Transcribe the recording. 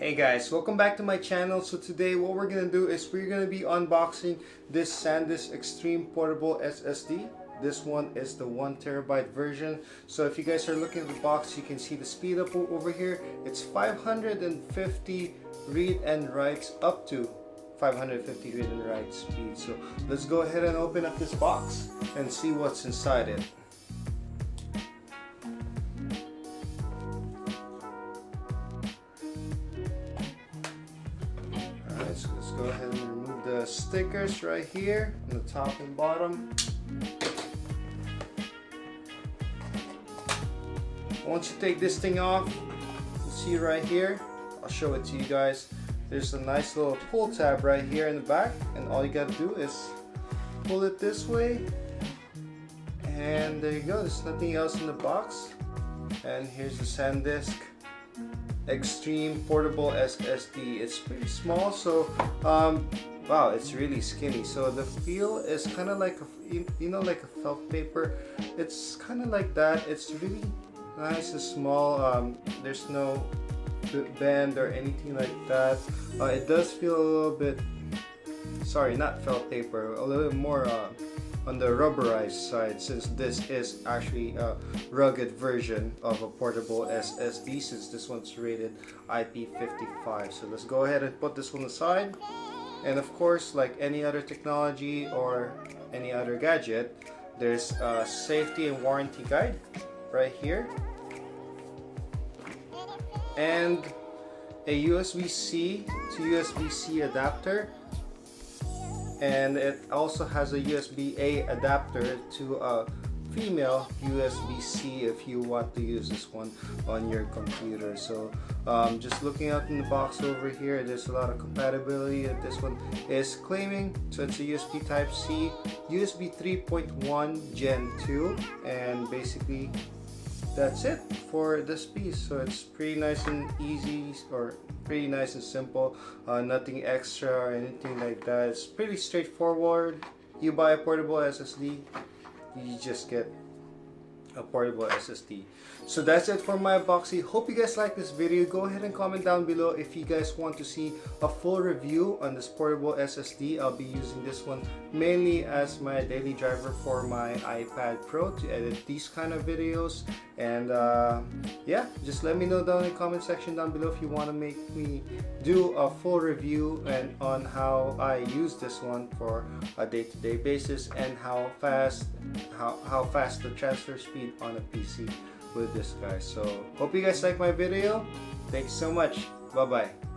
Hey guys, welcome back to my channel. So today what we're gonna do is we're gonna be unboxing this SanDisk Extreme Portable SSD. This one is the one terabyte version. So if you guys are looking at the box, you can see the speed up over here. It's 550 read and writes up to 550 read and write speed. So let's go ahead and open up this box and see what's inside it. Go ahead and remove the stickers right here on the top and bottom. Once you take this thing off, you see right here, I'll show it to you guys. There's a nice little pull tab right here in the back and all you gotta do is pull it this way and there you go, there's nothing else in the box. And here's the SanDisk Extreme Portable SSD. It's pretty small, so um, wow, it's really skinny. So the feel is kind of like a, you know, like a felt paper. It's kind of like that. It's really nice and small. Um, there's no bend or anything like that. Uh, it does feel a little bit, sorry, not felt paper, a little more. Uh, on the rubberized side since this is actually a rugged version of a portable SSD since this one's rated IP55 so let's go ahead and put this one aside. And of course like any other technology or any other gadget there's a safety and warranty guide right here. And a USB-C to USB-C adapter and it also has a USB-A adapter to a female USB-C if you want to use this one on your computer. So um, just looking out in the box over here there's a lot of compatibility. That this one is claiming so it's a USB type C USB 3.1 Gen 2 and basically that's it for this piece so it's pretty nice and easy or pretty nice and simple uh, nothing extra or anything like that it's pretty straightforward you buy a portable SSD you just get a portable SSD. So that's it for my unboxing. Hope you guys like this video. Go ahead and comment down below if you guys want to see a full review on this portable SSD. I'll be using this one mainly as my daily driver for my iPad Pro to edit these kind of videos. And uh, yeah, just let me know down in the comment section down below if you want to make me do a full review and on how I use this one for a day-to-day -day basis and how fast how, how fast the transfer speed on a PC with this guy. So hope you guys like my video. Thanks so much. Bye bye.